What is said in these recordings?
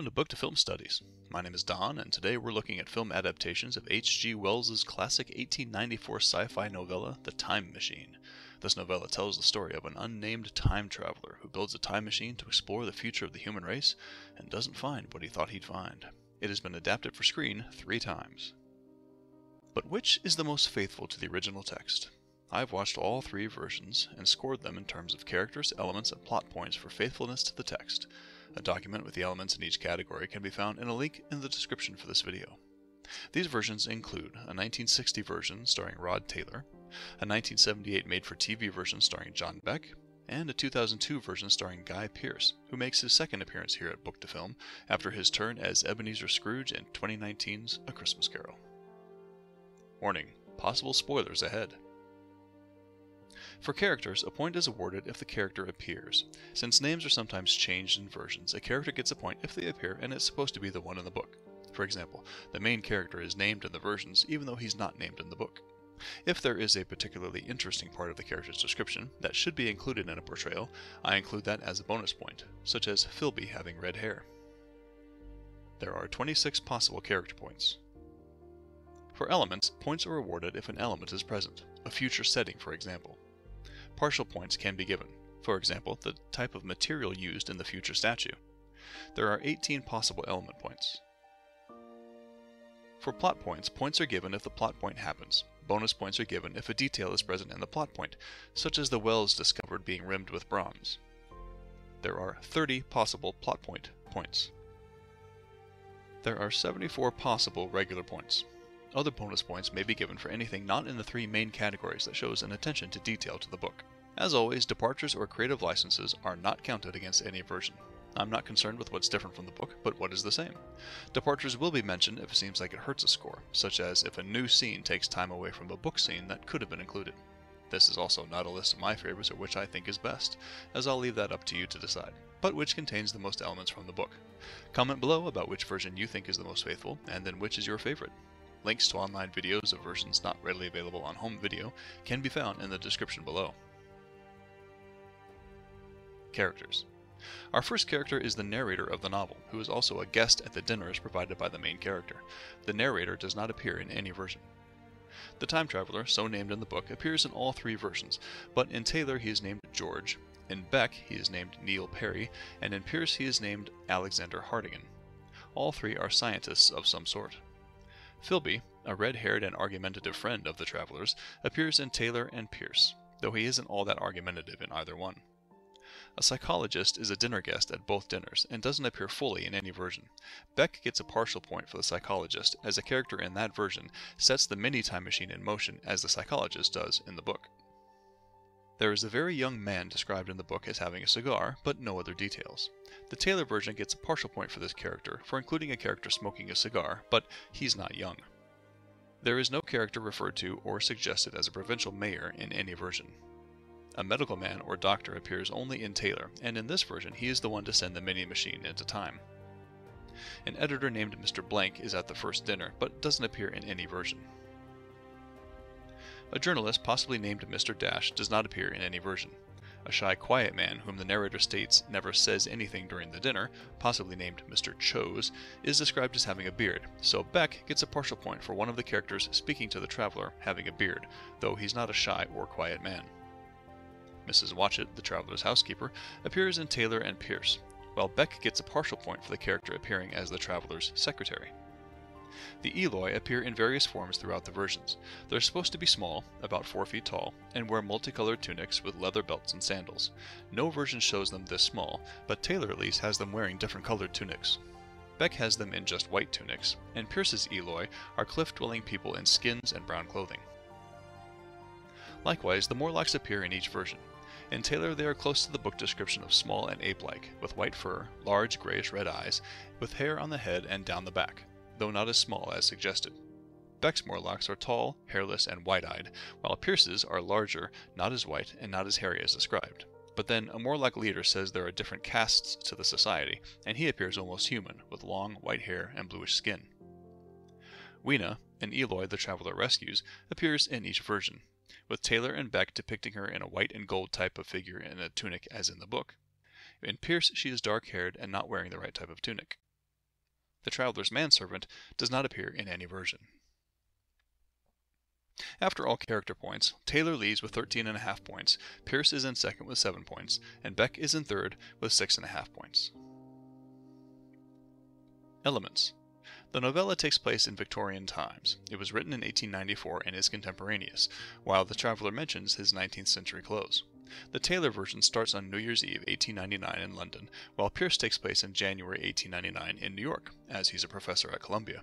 Welcome to Book to Film Studies. My name is Don, and today we're looking at film adaptations of H.G. Wells' classic 1894 sci fi novella, The Time Machine. This novella tells the story of an unnamed time traveler who builds a time machine to explore the future of the human race and doesn't find what he thought he'd find. It has been adapted for screen three times. But which is the most faithful to the original text? I've watched all three versions and scored them in terms of characters, elements, and plot points for faithfulness to the text. A document with the elements in each category can be found in a link in the description for this video. These versions include a 1960 version starring Rod Taylor, a 1978 made-for-TV version starring John Beck, and a 2002 version starring Guy Pearce, who makes his second appearance here at Book to Film after his turn as Ebenezer Scrooge in 2019's A Christmas Carol. Warning, possible spoilers ahead. For characters, a point is awarded if the character appears. Since names are sometimes changed in versions, a character gets a point if they appear and it's supposed to be the one in the book. For example, the main character is named in the versions even though he's not named in the book. If there is a particularly interesting part of the character's description that should be included in a portrayal, I include that as a bonus point, such as Philby having red hair. There are 26 possible character points. For elements, points are awarded if an element is present, a future setting for example partial points can be given, for example, the type of material used in the future statue. There are 18 possible element points. For plot points, points are given if the plot point happens. Bonus points are given if a detail is present in the plot point, such as the wells discovered being rimmed with bronze. There are 30 possible plot point points. There are 74 possible regular points. Other bonus points may be given for anything not in the three main categories that shows an attention to detail to the book. As always, departures or creative licenses are not counted against any version. I'm not concerned with what's different from the book, but what is the same. Departures will be mentioned if it seems like it hurts a score, such as if a new scene takes time away from a book scene that could have been included. This is also not a list of my favorites or which I think is best, as I'll leave that up to you to decide, but which contains the most elements from the book. Comment below about which version you think is the most faithful, and then which is your favorite. Links to online videos of versions not readily available on home video can be found in the description below. Characters Our first character is the narrator of the novel, who is also a guest at the dinners provided by the main character. The narrator does not appear in any version. The time traveler, so named in the book, appears in all three versions, but in Taylor he is named George, in Beck he is named Neil Perry, and in Pearce he is named Alexander Hartdegen. All three are scientists of some sort. Philby, a red-haired and argumentative friend of the travelers, appears in Taylor and Pearce, though he isn't all that argumentative in either one. A psychologist is a dinner guest at both dinners and doesn't appear fully in any version. Beck gets a partial point for the psychologist, as a character in that version sets the mini time machine in motion as the psychologist does in the book. There is a very young man described in the book as having a cigar, but no other details. The Taylor version gets a partial point for this character, for including a character smoking a cigar, but he's not young. There is no character referred to or suggested as a provincial mayor in any version. A medical man or doctor appears only in Taylor, and in this version he is the one to send the mini machine into time. An editor named Mr. Blank is at the first dinner, but doesn't appear in any version. A journalist, possibly named Mr. Dash, does not appear in any version. A shy, quiet man, whom the narrator states never says anything during the dinner, possibly named Mr. Chose, is described as having a beard, so Beck gets a partial point for one of the characters speaking to the traveler having a beard, though he's not a shy or quiet man. Mrs. Watchett, the traveler's housekeeper, appears in Taylor and Pearce, while Beck gets a partial point for the character appearing as the traveler's secretary. The Eloi appear in various forms throughout the versions. They're supposed to be small, about 4 feet tall, and wear multicolored tunics with leather belts and sandals. No version shows them this small, but Taylor at least has them wearing different colored tunics. Beck has them in just white tunics, and Pearce's Eloi are cliff-dwelling people in skins and brown clothing. Likewise, the Morlocks appear in each version. In Taylor, they are close to the book description of small and ape-like, with white fur, large grayish-red eyes, with hair on the head and down the back, though not as small as suggested. Beck's Morlocks are tall, hairless, and wide-eyed, while Pearce's are larger, not as white, and not as hairy as described. But then, a Morlock leader says there are different castes to the society, and he appears almost human, with long, white hair and bluish skin. Weena, an Eloi the Traveler rescues, appears in each version, with Taylor and Beck depicting her in a white and gold type of figure in a tunic as in the book. In Pearce, she is dark haired and not wearing the right type of tunic. The traveler's manservant does not appear in any version. After all character points, Taylor leads with 13.5 points, Pearce is in second with 7 points, and Beck is in third with 6.5 points. Elements The novella takes place in Victorian times. It was written in 1894 and is contemporaneous, while the traveler mentions his 19th century clothes. The Taylor version starts on New Year's Eve 1899 in London, while Pearce takes place in January 1899 in New York, as he's a professor at Columbia.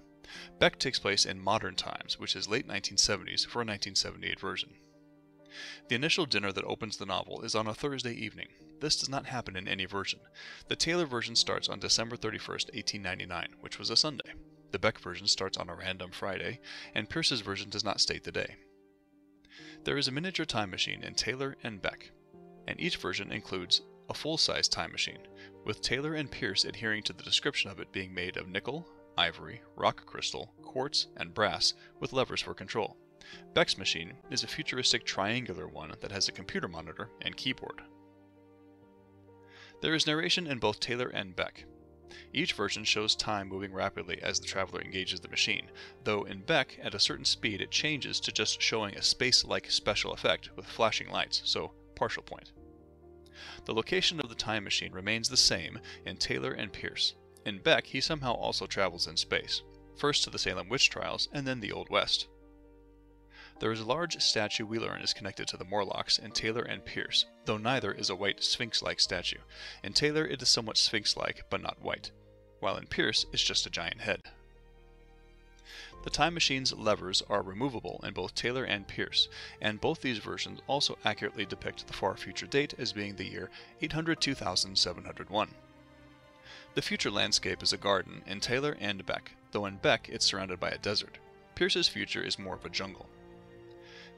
Beck takes place in modern times, which is late 1970s for a 1978 version. The initial dinner that opens the novel is on a Thursday evening. This does not happen in any version. The Taylor version starts on December 31st, 1899, which was a Sunday. The Beck version starts on a random Friday, and Pearce's version does not state the day. There is a miniature time machine in Taylor and Beck, and each version includes a full-size time machine, with Taylor and Pearce adhering to the description of it being made of nickel, ivory, rock crystal, quartz, and brass with levers for control. Beck's machine is a futuristic triangular one that has a computer monitor and keyboard. There is narration in both Taylor and Beck. Each version shows time moving rapidly as the traveler engages the machine, though in Beck, at a certain speed, it changes to just showing a space-like special effect with flashing lights, so partial point. The location of the time machine remains the same in Taylor and Pearce, in Beck, he somehow also travels in space, first to the Salem witch trials and then the Old West. There is a large statue we learn is connected to the Morlocks in Taylor and Pearce, though neither is a white sphinx-like statue. In Taylor it is somewhat sphinx-like, but not white, while in Pearce it's just a giant head. The time machine's levers are removable in both Taylor and Pearce, and both these versions also accurately depict the far future date as being the year 802,701. The future landscape is a garden in Taylor and Beck, though in Beck it's surrounded by a desert. Pearce's future is more of a jungle.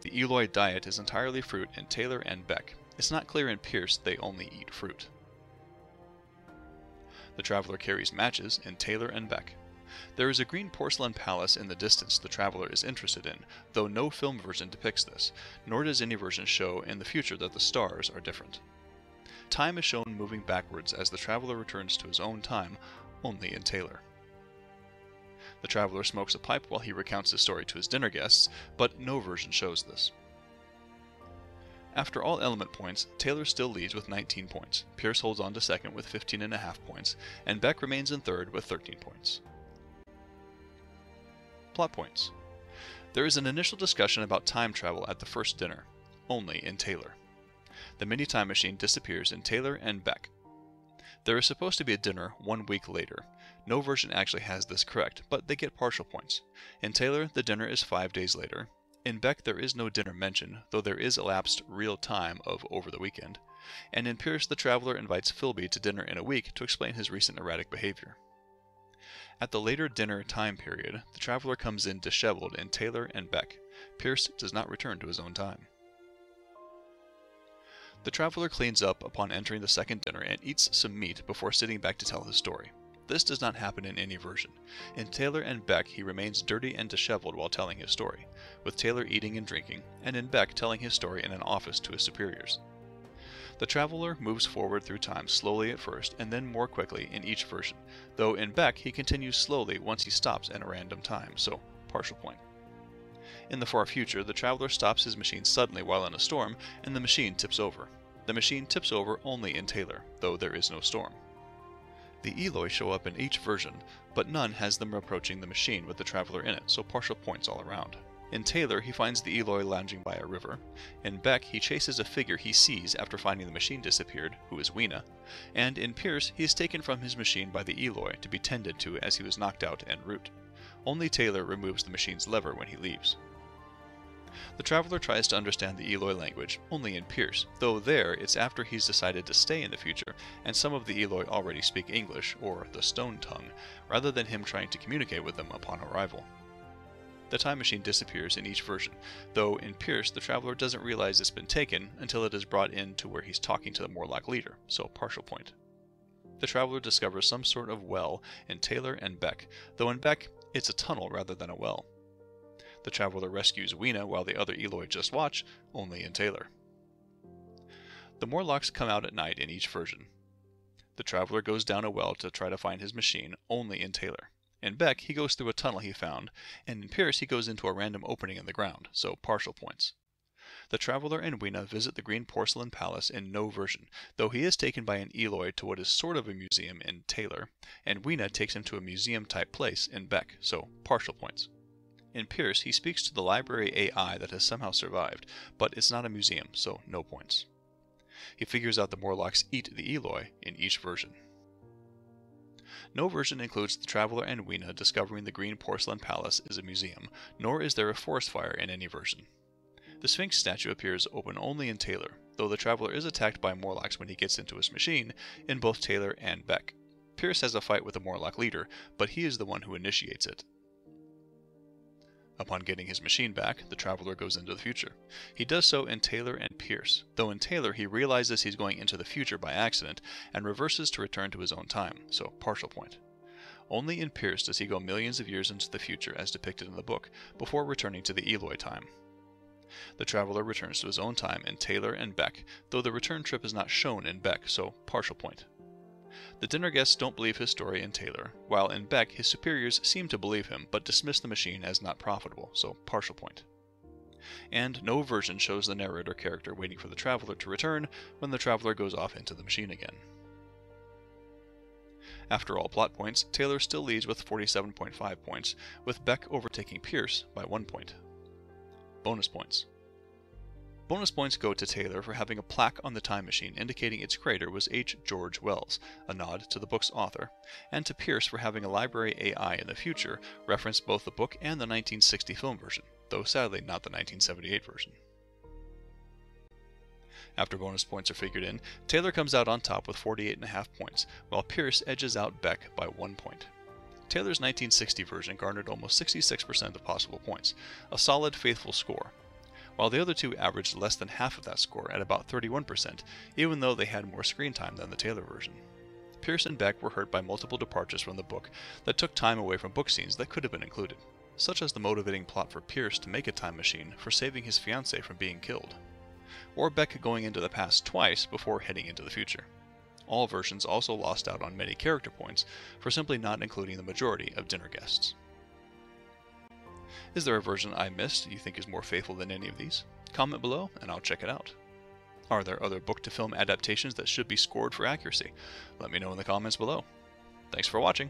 The Eloi diet is entirely fruit in Taylor and Beck. It's not clear in Pearce they only eat fruit. The traveler carries matches in Taylor and Beck. There is a green porcelain palace in the distance the traveler is interested in, though no film version depicts this, nor does any version show in the future that the stars are different. Time is shown moving backwards as the traveler returns to his own time, only in Taylor. The traveler smokes a pipe while he recounts his story to his dinner guests, but no version shows this. After all element points, Taylor still leads with 19 points, Pearce holds on to second with 15.5 points, and Beck remains in third with 13 points. Plot points. There is an initial discussion about time travel at the first dinner, only in Taylor the mini time machine disappears in Taylor and Beck. There is supposed to be a dinner one week later. No version actually has this correct, but they get partial points. In Taylor, the dinner is five days later. In Beck, there is no dinner mentioned, though there is elapsed real time of over the weekend. And in Pearce, the traveler invites Philby to dinner in a week to explain his recent erratic behavior. At the later dinner time period, the traveler comes in disheveled in Taylor and Beck. Pearce does not return to his own time. The traveler cleans up upon entering the second dinner and eats some meat before sitting back to tell his story. This does not happen in any version. In Taylor and Beck, he remains dirty and disheveled while telling his story, with Taylor eating and drinking, and in Beck telling his story in an office to his superiors. The traveler moves forward through time slowly at first and then more quickly in each version, though in Beck he continues slowly once he stops at a random time, so partial point. In the far future, the traveler stops his machine suddenly while in a storm, and the machine tips over. The machine tips over only in Taylor, though there is no storm. The Eloi show up in each version, but none has them approaching the machine with the traveler in it, so partial points all around. In Taylor, he finds the Eloi lounging by a river. In Beck, he chases a figure he sees after finding the machine disappeared, who is Weena. And in Pearce, he is taken from his machine by the Eloi to be tended to as he was knocked out en route. Only Taylor removes the machine's lever when he leaves. The traveler tries to understand the Eloi language, only in Pearce, though there it's after he's decided to stay in the future, and some of the Eloi already speak English, or the Stone Tongue, rather than him trying to communicate with them upon arrival. The time machine disappears in each version, though in Pearce the traveler doesn't realize it's been taken until it is brought in to where he's talking to the Morlock leader, so a partial point. The traveler discovers some sort of well in Taylor and Beck, though in Beck it's a tunnel rather than a well. The traveler rescues Weena while the other Eloi just watch, only in Taylor. The Morlocks come out at night in each version. The traveler goes down a well to try to find his machine, only in Taylor. In Beck, he goes through a tunnel he found, and in Pearce, he goes into a random opening in the ground, so partial points. The traveler and Weena visit the Green Porcelain Palace in no version, though he is taken by an Eloi to what is sort of a museum in Taylor, and Weena takes him to a museum type place in Beck, so partial points. In Pearce, he speaks to the library AI that has somehow survived, but it's not a museum, so no points. He figures out the Morlocks eat the Eloi in each version. No version includes the Traveler and Weena discovering the Green Porcelain Palace is a museum, nor is there a forest fire in any version. The Sphinx statue appears open only in Taylor, though the Traveler is attacked by Morlocks when he gets into his machine in both Taylor and Beck. Pearce has a fight with the Morlock leader, but he is the one who initiates it. Upon getting his machine back, the Traveler goes into the future. He does so in Taylor and Pearce, though in Taylor he realizes he's going into the future by accident and reverses to return to his own time, so partial point. Only in Pearce does he go millions of years into the future as depicted in the book, before returning to the Eloi time. The traveler returns to his own time in Taylor and Beck, though the return trip is not shown in Beck, so partial point. The dinner guests don't believe his story in Taylor, while in Beck his superiors seem to believe him but dismiss the machine as not profitable, so partial point. And no version shows the narrator character waiting for the traveler to return when the traveler goes off into the machine again. After all plot points, Taylor still leads with 47.5 points, with Beck overtaking Pearce by 1 point. Bonus points. Bonus points go to Taylor for having a plaque on the time machine indicating its creator was H. George Wells, a nod to the book's author, and to Pearce for having a library AI in the future reference both the book and the 1960 film version, though sadly not the 1978 version. After bonus points are figured in, Taylor comes out on top with 48.5 points, while Pearce edges out Beck by 1 point. Taylor's 1960 version garnered almost 66% of possible points, a solid, faithful score, while the other two averaged less than half of that score at about 31%, even though they had more screen time than the Taylor version. Pearce and Beck were hurt by multiple departures from the book that took time away from book scenes that could have been included, such as the motivating plot for Pearce to make a time machine for saving his fiancée from being killed, or Beck going into the past twice before heading into the future all versions also lost out on many character points for simply not including the majority of dinner guests. Is there a version I missed you think is more faithful than any of these? Comment below and I'll check it out. Are there other book to film adaptations that should be scored for accuracy? Let me know in the comments below. Thanks for watching.